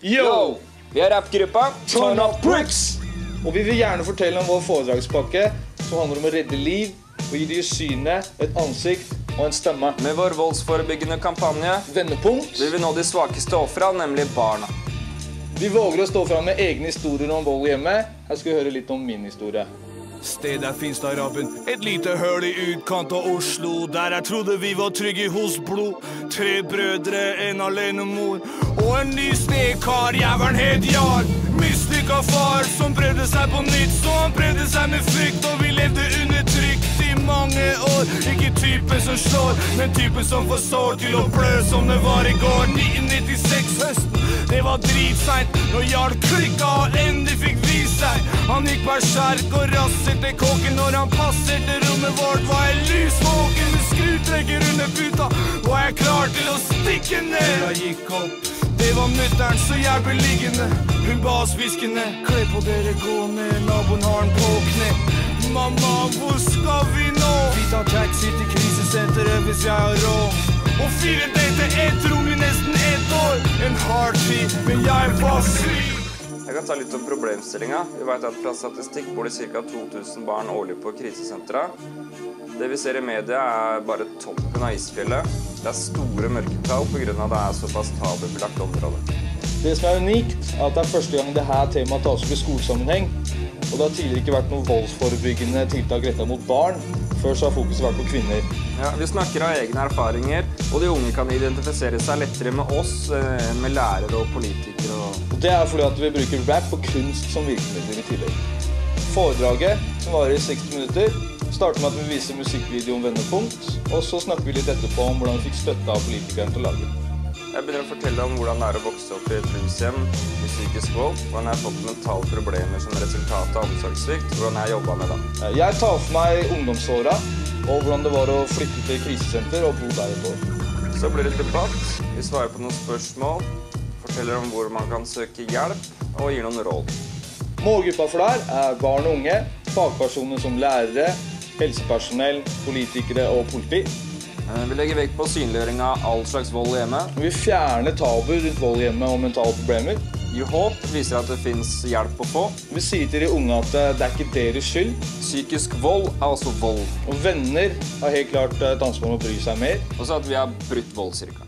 Yo! Vi er rappgruppa Turn Up Bricks! Og vi vil gjerne fortelle om vår foredragspakke som handler om å redde liv og gi dem synet, et ansikt og en stemme. Med vår voldsforebyggende kampanje Vendepunkt. vil vi nå de svakeste ofra, nemlig barna. Vi våger å stå fram med egne historier om vold hjemme. Her skal vi høre litt om min historie. Stedet fins da rabben, et lite høl i utkant av Oslo. Der jeg trodde vi var trygge hos blod. Tre brødre, en alenemor og en ny stekar. Jævelen het Jarl. Mislykka far som prøvde seg på nytt, så han prøvde seg med frykt. Og vi levde undertrykt i mange år. Ikke typen som slår, men typen som får sår til å blø som det var i går. 1996 høsten, det var dritseint når Jarl klikka og endelig fikk vist seg. Han gikk berserk og rasserte kåken når han passerte rommet vårt. Var jeg lysvåken med skrutrekker under puta, var jeg klar til å stikke ned. Jeg gikk opp. Det var mutter'n så jeg ble liggende. Hun ba oss hviskende. Kle på dere, gå ned. Naboen har den på kne. Mamma, hvor skal vi nå? Vi tar taxi til krisesenteret hvis jeg har råd. Og fire dater ett rom i nesten ett år. En hard tid, men jeg var syk. Jeg kan ta litt om problemstillinga. Vi vet at fra statistikk bor det ca. 2000 barn årlig på krisesentra. Det vi ser i media, er bare toppen av isfjellet. Det er store mørketall pga. det er såpass tabubelagt område. Det som er unikt, er at det er første gang det her temaet tas opp i skolesammenheng. Og det har tidligere ikke vært noen voldsforebyggende tiltak retta mot barn. Før så har fokuset vært på kvinner. Ja, Vi snakker av egne erfaringer, og de unge kan identifisere seg lettere med oss eh, enn med lærere og politikere. Og... Og det er fordi at vi bruker rap og kunst som virkemidler i tillegg. Foredraget, som varer i 60 minutter, starter med at vi viser musikkvideoen Vendepunkt. Og så snakker vi litt etterpå om hvordan vi fikk støtte av politikerne til å lage den. Jeg begynner å fortelle om hvordan det er å vokse opp i et rushjem i psykisk vold, hvordan jeg har fått mentale problemer som resultat av omsorgssvikt, hvordan jeg jobba med det. Jeg tar for meg ungdomsåra og hvordan det var å flytte til krisesenter og bo der et år. Så blir det debatt. Vi svarer på noen spørsmål, forteller om hvor man kan søke hjelp, og gir noen råd. Målgruppa for der er barn og unge, fagpersoner som lærere, helsepersonell, politikere og politi. Eh, Vi legger vekt på synliggjøring av all slags vold i hjemmet. Vi fjerner tabu rundt vold i hjemmet og mentale problemer. Gi håp, viser at det fins hjelp å få. Vi sier til de unge at eh, det er ikke deres skyld. Psykisk vold er også vold. Og venner har helt klart et ansvar for å bry seg mer. Og så at vi har brutt voldssirka.